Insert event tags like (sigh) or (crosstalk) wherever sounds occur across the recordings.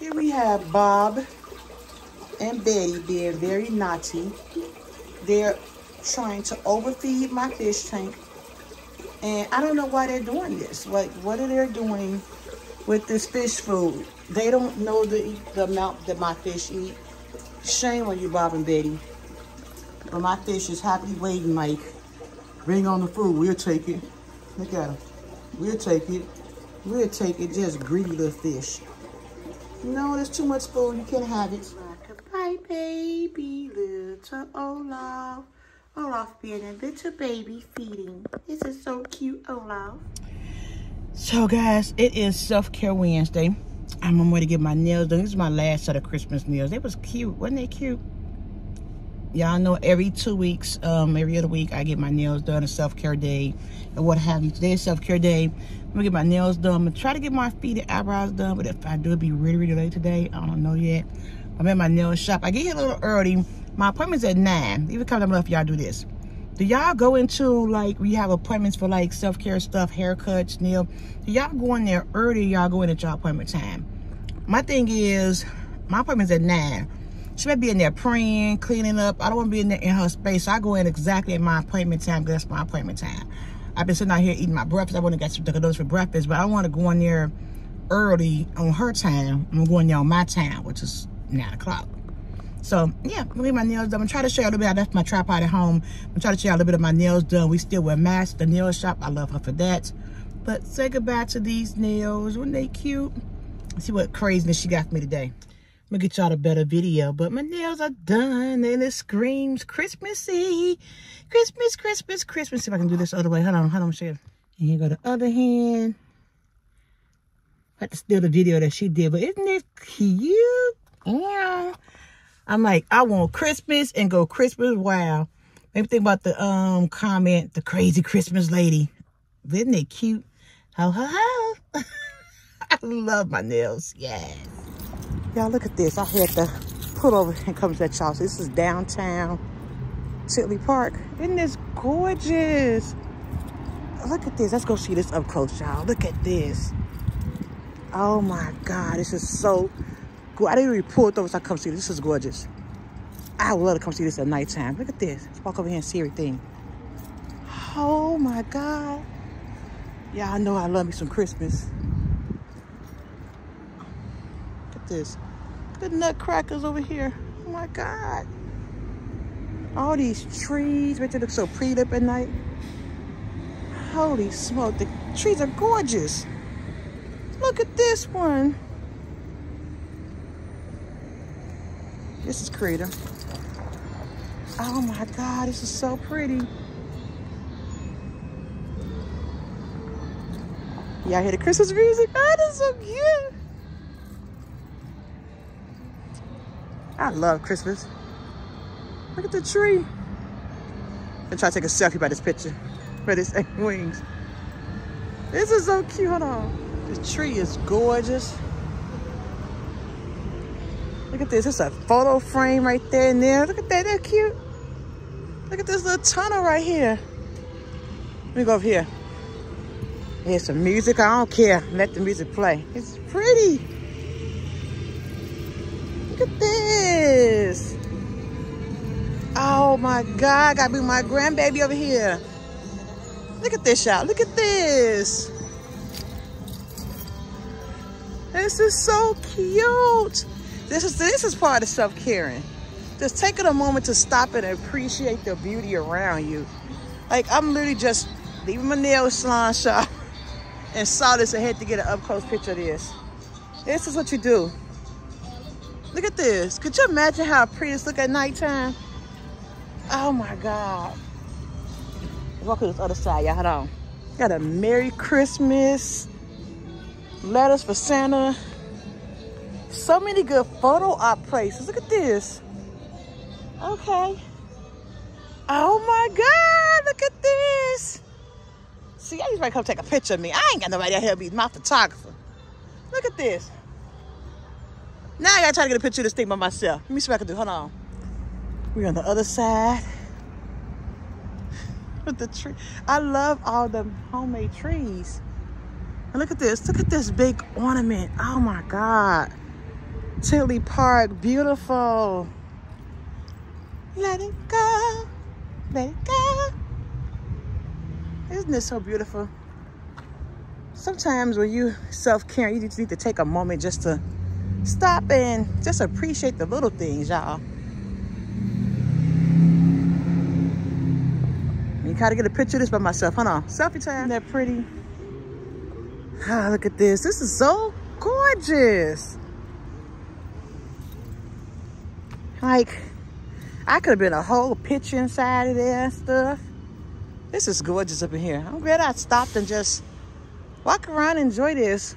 Here we have Bob and Betty being very naughty. They're trying to overfeed my fish tank. And I don't know why they're doing this. Like, what are they doing with this fish food? They don't know the, the amount that my fish eat. Shame on you, Bob and Betty. But my fish is happily waiting like, bring on the food, we'll take it. Look at them. We'll take it. We'll take it, just greedy little fish. No, there's too much food, you can't have it. Goodbye, baby, little Olaf. Olaf being a little baby feeding. This is so cute, Olaf. So guys, it is self-care Wednesday. I'm on my way to get my nails done. This is my last set of Christmas nails. They was cute. Wasn't they cute? Y'all know every two weeks, um, every other week, I get my nails done, a self-care day, and what have you. Today is self-care day. I'm gonna get my nails done. I'm gonna try to get my feet and eyebrows done, but if I do, it'll be really, really late today. I don't know yet. I'm at my nail shop. I get here a little early. My appointment's at 9. Even come down if y'all do this. Do y'all go into, like, we have appointments for, like, self-care stuff, haircuts, nail? Do y'all go in there early y'all go in at your appointment time? My thing is, my appointment's at 9. She might be in there praying, cleaning up. I don't want to be in there in her space. So I go in exactly at my appointment time because that's my appointment time. I've been sitting out here eating my breakfast. I want to get some those for breakfast, but I want to go in there early on her time. I'm going there on my time, which is 9 o'clock. So, yeah, I'm going to get my nails done. I'm trying to show you a little bit. I left my tripod at home. I'm trying to show you a little bit of my nails done. We still wear masks. The nail shop, I love her for that. But say goodbye to these nails. Weren't they cute? Let's see what craziness she got for me today. I'm gonna get y'all a better video, but my nails are done and it screams Christmassy. Christmas, Christmas, Christmas. See if I can do this other way. Hold on, hold on, share. And here go the other hand. I have to steal the video that she did, but isn't it cute? Yeah. I'm like, I want Christmas and go Christmas wow. Maybe think about the um comment, the crazy Christmas lady. Isn't it cute? Ho ho ho. (laughs) I love my nails. Yes. Y'all look at this. I had to pull over and come to that y'all. So this is downtown Tinley Park. Isn't this gorgeous? Look at this. Let's go see this up close, y'all. Look at this. Oh my God. This is so good. I didn't even pull it over so I come see this. This is gorgeous. I would love to come see this at nighttime. Look at this. Let's walk over here and see everything. Oh my God. Y'all know I love me some Christmas. This. The nutcrackers over here. Oh my God. All these trees, which look so pretty up at night. Holy smoke, the trees are gorgeous. Look at this one. This is creative. Oh my God, this is so pretty. Y'all hear the Christmas music? Ah, oh, that's so cute. I love Christmas. Look at the tree. I'm trying to take a selfie by this picture. For this (laughs) wings. This is so cute. Hold on. This tree is gorgeous. Look at this. It's a photo frame right there and there. Look at that. They're cute. Look at this little tunnel right here. Let me go over here. Here's some music. I don't care. Let the music play. It's pretty. Look at this. Oh my God, gotta bring my grandbaby over here. Look at this, y'all. Look at this. This is so cute. This is this is part of self-caring. Just taking a moment to stop and appreciate the beauty around you. Like I'm literally just leaving my nail salon shop (laughs) and saw this and had to get an up-close picture of this. This is what you do. Look at this. Could you imagine how pretty this look at nighttime? Oh my God. Walk to this other side, y'all. Hold on. Got a Merry Christmas. Letters for Santa. So many good photo op places. Look at this. Okay. Oh my God, look at this. See, I used to come take a picture of me. I ain't got nobody out here be my photographer. Look at this. Now I gotta try to get a picture of this thing by myself. Let me see what I can do. Hold on. We're on the other side. (laughs) With the tree. I love all the homemade trees. And look at this. Look at this big ornament. Oh my God. Tinley Park, beautiful. Let it go, let it go. Isn't this so beautiful? Sometimes when you self-care, you just need to take a moment just to stop and just appreciate the little things, y'all. You gotta get a picture of this by myself. Hold on, selfie time. Isn't that pretty? Ah, look at this. This is so gorgeous. Like, I could have been a whole picture inside of there and stuff. This is gorgeous up in here. I'm glad I stopped and just walk around and enjoy this.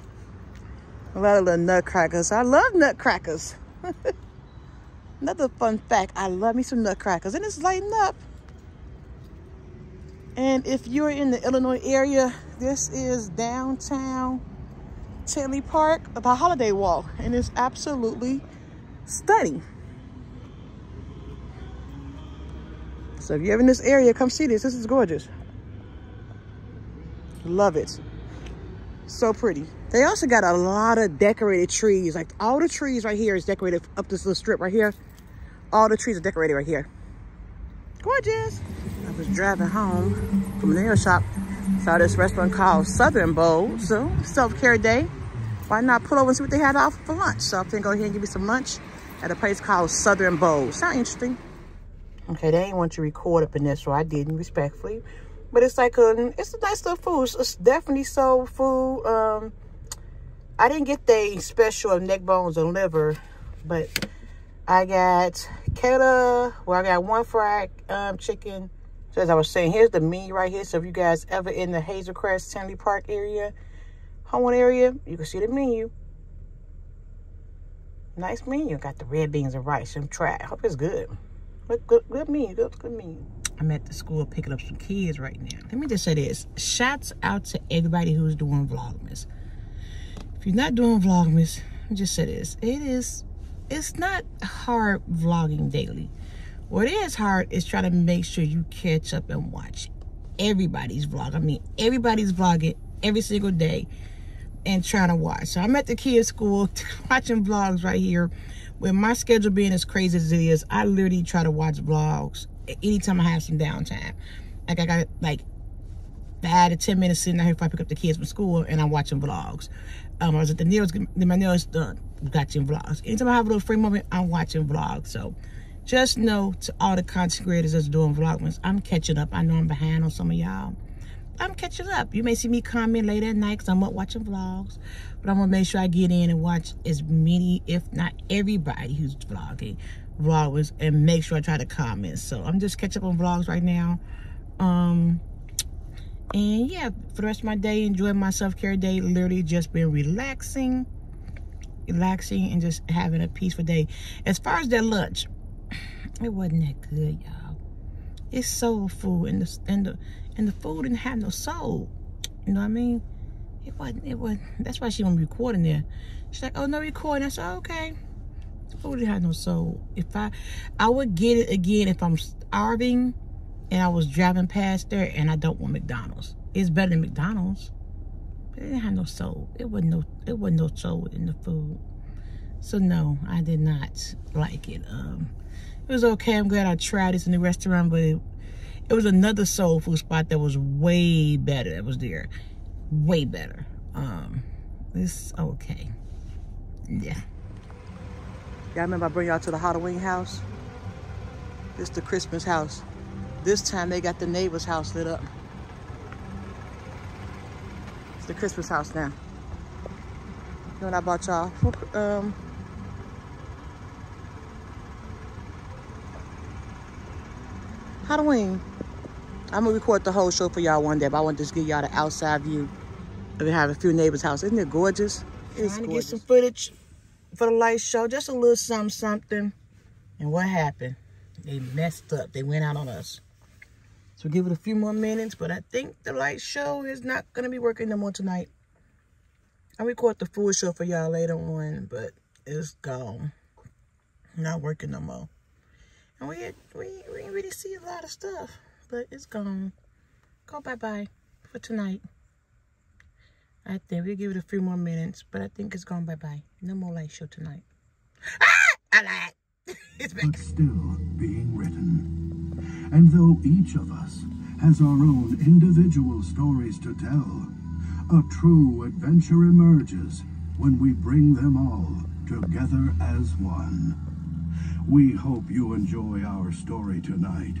A lot of little nutcrackers. I love nutcrackers. (laughs) Another fun fact, I love me some nutcrackers. And it's lighting up. And if you're in the Illinois area, this is downtown Tinley Park, the Holiday Walk. And it's absolutely stunning. So if you're in this area, come see this. This is gorgeous. Love it. So pretty. They also got a lot of decorated trees. Like all the trees right here is decorated up this little strip right here. All the trees are decorated right here. Gorgeous. I was driving home from the nail shop. Saw this restaurant called Southern Bowl. So self-care day. Why not pull over and see what they had off for lunch? So I'm gonna go ahead and give you some lunch at a place called Southern Bowl. Sound interesting. Okay, they didn't want to record up in there, so I didn't respectfully. But it's like a, it's a nice little food. It's definitely soul food. Um, I didn't get the special of neck bones and liver, but I got Kata, well, I got one fried um, chicken. So as I was saying, here's the menu right here. So if you guys ever in the Hazel Crest, Tinley Park area, Homewood area, you can see the menu. Nice menu. Got the red beans and rice. And try. I hope it's good. Look good, good me, good, good me. I'm at the school picking up some kids right now. Let me just say this. Shouts out to everybody who's doing Vlogmas. If you're not doing Vlogmas, just say this. It is, it's not hard vlogging daily. What is hard is trying to make sure you catch up and watch everybody's vlog. I mean, everybody's vlogging every single day and trying to watch. So I'm at the kids' school (laughs) watching vlogs right here with my schedule being as crazy as it is, I literally try to watch vlogs anytime I have some downtime. Like I got like five to ten minutes sitting out here if I pick up the kids from school and I'm watching vlogs. Um, I was at the nails, my nails done, watching vlogs. Anytime I have a little free moment, I'm watching vlogs. So just know to all the content creators that's doing vlogs, I'm catching up. I know I'm behind on some of y'all. I'm catching up. You may see me comment later at night because I'm up watching vlogs. But I'm going to make sure I get in and watch as many, if not everybody who's vlogging, vloggers, and make sure I try to comment. So I'm just catching up on vlogs right now. Um, and yeah, for the rest of my day, enjoying my self-care day. Literally just been relaxing, relaxing, and just having a peaceful day. As far as that lunch, (sighs) it wasn't that good, y'all. It's soul food, and the, and the and the food didn't have no soul. You know what I mean? It wasn't, it wasn't, that's why she wasn't be recording there. She's like, oh, no recording. I said, okay. The food didn't have no soul. If I, I would get it again if I'm starving and I was driving past there and I don't want McDonald's. It's better than McDonald's. But it didn't have no soul. It wasn't no, it wasn't no soul in the food. So no, I did not like it. Um, it was okay. I'm glad I tried this in the restaurant, but it, it was another soul food spot that was way better that was there. Way better. Um, it's okay. Yeah. Y'all remember I bring y'all to the Halloween house? This the Christmas house. This time they got the neighbor's house lit up. It's the Christmas house now. You know what I bought y'all? Um, Halloween. I'm gonna record the whole show for y'all one day, but I want to just give y'all the outside view. We have a few neighbors' house. Isn't it gorgeous? It's Trying to gorgeous. get some footage for the light show, just a little something, something. And what happened? They messed up. They went out on us. So give it a few more minutes, but I think the light show is not gonna be working no more tonight. I record the full show for y'all later on, but it's gone. Not working no more. And we we we really see a lot of stuff but it's gone. Go bye-bye for tonight. I think we'll give it a few more minutes, but I think it's gone bye-bye. No more light show tonight. Ah! I lied. (laughs) it's back. but still being written. And though each of us has our own individual stories to tell, a true adventure emerges when we bring them all together as one. We hope you enjoy our story tonight.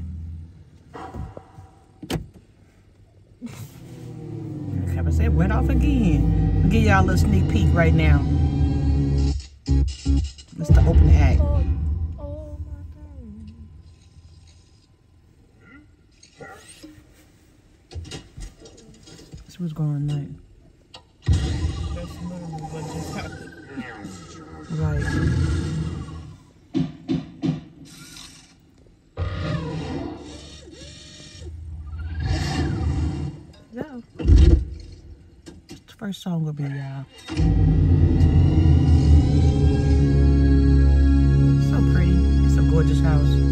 Like I said, went off again. I'll give y'all a little sneak peek right now. Let's the open act. Oh my god. This was going on. That's literally what just happened. Right. First song will be y'all. So pretty. It's a gorgeous house.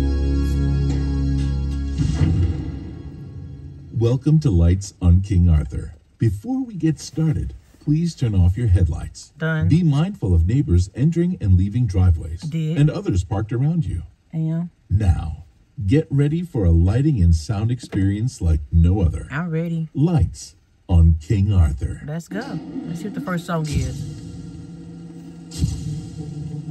Welcome to Lights on King Arthur. Before we get started, please turn off your headlights. Done. Be mindful of neighbors entering and leaving driveways Did. and others parked around you. And Now, get ready for a lighting and sound experience like no other. I'm ready. Lights on King Arthur. Let's go. Let's see what the first song is.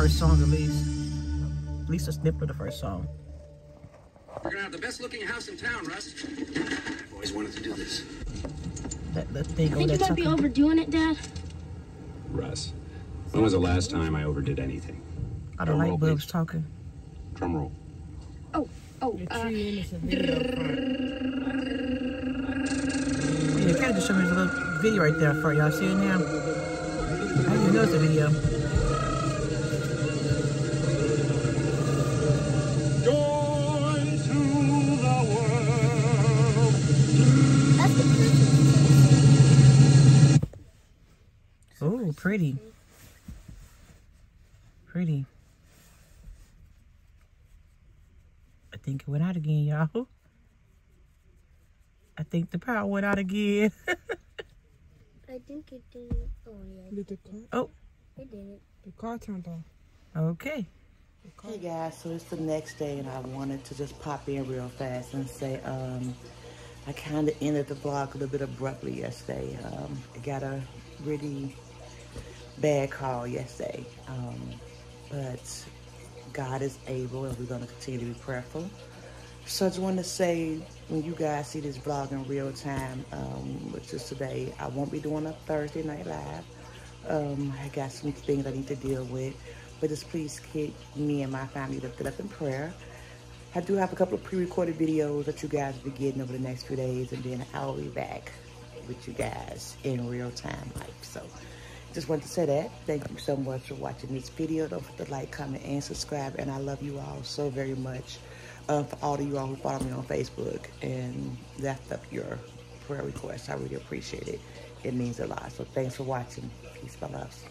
first song at least. At least a snippet of the first song. We're gonna have the best looking house in town, Russ. I've always wanted to do this. That, that thing over Think you might be overdoing it, Dad? Russ, when was the last time I overdid anything? All the Drum light roll, bulbs please. talking. Drum roll. Oh, oh, The uh, tree innocent video Yeah, kind of just showed me a little video right there for y'all. See it now? I didn't even notice the video. Oh, pretty. Pretty. I think it went out again, y'all. I think the power went out again. (laughs) I think it didn't. Oh, yeah, Did the car, oh, it didn't. the car turned off. okay. The Hey guys, so it's the next day and I wanted to just pop in real fast and say um, I kind of ended the vlog a little bit abruptly yesterday. Um, I got a really bad call yesterday, um, but God is able and we're going to continue to be prayerful. So I just want to say, when you guys see this vlog in real time, um, which is today, I won't be doing a Thursday night live. Um, I got some things I need to deal with, but just please keep me and my family lifted up in prayer. I do have a couple of pre-recorded videos that you guys will be getting over the next few days, and then I'll be back with you guys in real time life. So just wanted to say that. Thank you so much for watching this video. Don't forget to like, comment, and subscribe. And I love you all so very much. Uh, for all of you all who follow me on Facebook and left up your prayer requests, I really appreciate it. It means a lot. So thanks for watching. Peace, my loves.